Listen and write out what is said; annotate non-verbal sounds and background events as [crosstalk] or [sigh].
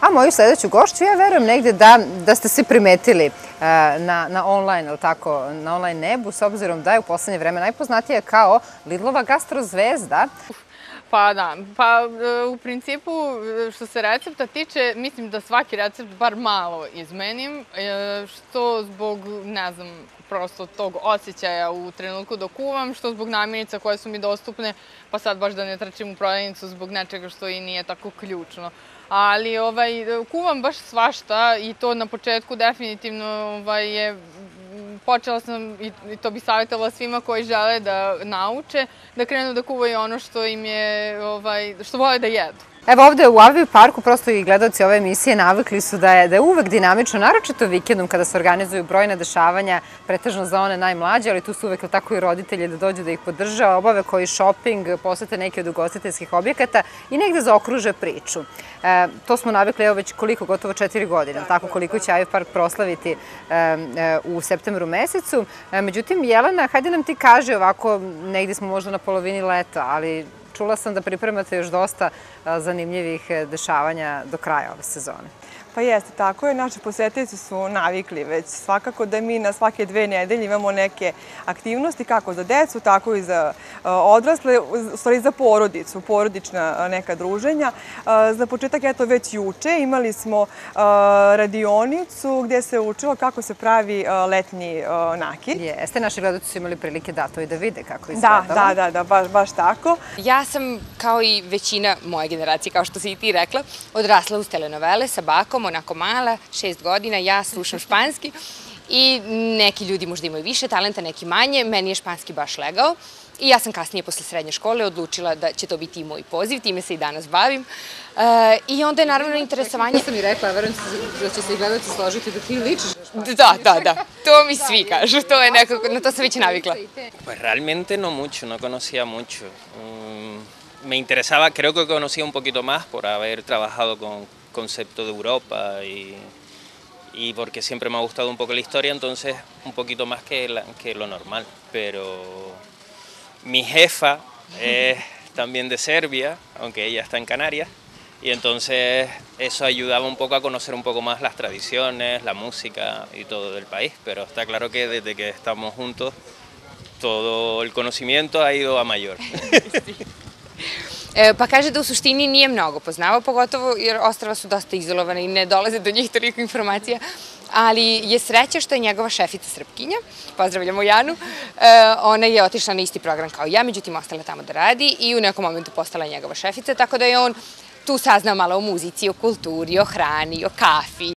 A moju sledeću gošću, ja verujem negde da, da ste se primetili e, na, na online, ili tako, na online nebu, s obzirom da je u poslednje vreme najpoznatija kao Lidlova gastrozvezda. Pa da, pa e, u principu što se recepta tiče, mislim da svaki recept bar malo izmenim, e, što zbog, ne znam, prosto tog osjećaja u trenutku dok kuvam, što zbog namirnica koje su mi dostupne, pa sad baš da ne trčim u prodavnicu zbog nečega što i nije tako ključno. Ali ovaj, kuvam baš svašta i to na početku definitivno ovaj, je počela sam, i to bih savjetovala svima koji žele da nauče, da krenu da kuvaju ono što im je, ovaj, što vole da jedu. Evo ovde u Avi parku prosto i gledalci ove emisije navikli su da je, da je uvek dinamično, naročito vikendom kada se organizuju brojne dešavanja, pretežno za one najmlađe, ali tu su uvek tako i roditelji da dođu da ih podrža, obave koji shopping, posete neke od ugostiteljskih objekata i negde zaokruže priču. E, to smo navikli evo već koliko, gotovo četiri godine, tako koliko će Avi park proslaviti e, e, u septembru mesecu. E, međutim, Jelena, hajde nam ti kaže ovako, negde smo možda na polovini leta, ali čula sam da pripremate još dosta zanimljivih e, dešavanja do kraja ove sezone. Pa jeste, tako je. Naši posetioci su navikli već svakako da mi na svake dve nedelje imamo neke aktivnosti, kako za decu, tako i za odrasle, stvari za porodicu, porodična neka druženja. Za početak, eto, već juče imali smo radionicu gde se učilo kako se pravi letnji nakit. Jeste, naši gledalci su imali prilike da to i da vide kako izgleda. Da, da, da, da, baš, baš tako. Ja sam, kao i većina moje generacije, kao što si i ti rekla, odrasla uz telenovele sa bakom, devom, onako mala, šest godina, ja slušam španski i neki ljudi možda imaju više talenta, neki manje, meni je španski baš legao. I ja sam kasnije, posle srednje škole, odlučila da će to biti i moj poziv, time se i danas bavim. E, I onda je naravno interesovanje... Ja sam i rekla, verujem da će se i gledalci složiti da ti ličiš Da, da, da. To mi svi kažu, to je nekako, na to sam već navikla. Pues realmente no mucho, no conocía mucho. Um, me interesaba, creo que conocía un poquito más por haber trabajado con concepto de Europa y, y, porque siempre me ha gustado un poco la historia, entonces un poquito más que, la, que lo normal. Pero mi jefa es también de Serbia, aunque ella está en Canarias, y entonces eso ayudaba un poco a conocer un poco más las tradiciones, la música y todo del país, pero está claro que desde que estamos juntos todo el conocimiento ha ido a mayor. [laughs] E, pa kaže da u suštini nije mnogo poznavao, pogotovo jer ostrava su dosta izolovane i ne dolaze do njih toliko informacija, ali je sreća što je njegova šefica Srpkinja, pozdravljamo Janu, e, ona je otišla na isti program kao ja, međutim ostala tamo da radi i u nekom momentu postala njegova šefica, tako da je on tu saznao malo o muzici, o kulturi, o hrani, o kafi.